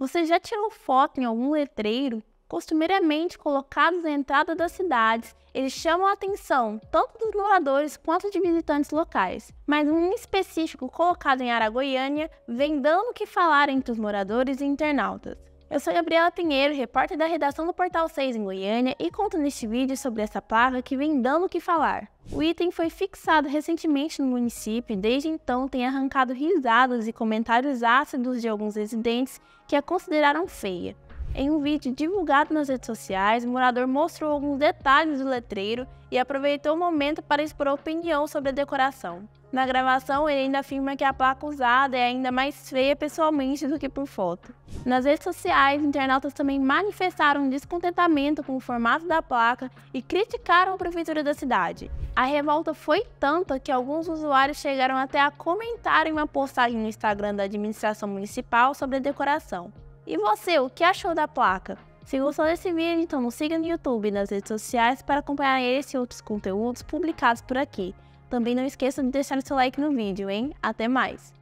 Você já tirou foto em algum letreiro? Costumeiramente colocados na entrada das cidades, eles chamam a atenção tanto dos moradores quanto de visitantes locais. Mas um específico colocado em Aragoiânia vem dando o que falar entre os moradores e internautas. Eu sou Gabriela Pinheiro, repórter da redação do Portal 6 em Goiânia e conto neste vídeo sobre essa placa que vem dando o que falar. O item foi fixado recentemente no município e desde então tem arrancado risadas e comentários ácidos de alguns residentes que a consideraram feia. Em um vídeo divulgado nas redes sociais, o morador mostrou alguns detalhes do letreiro e aproveitou o momento para expor opinião sobre a decoração. Na gravação, ele ainda afirma que a placa usada é ainda mais feia pessoalmente do que por foto. Nas redes sociais, internautas também manifestaram descontentamento com o formato da placa e criticaram a prefeitura da cidade. A revolta foi tanta que alguns usuários chegaram até a comentar em uma postagem no Instagram da administração municipal sobre a decoração. E você, o que achou da placa? Se gostou desse vídeo, então nos siga no YouTube e nas redes sociais para acompanhar esse e outros conteúdos publicados por aqui. Também não esqueça de deixar o seu like no vídeo, hein? Até mais!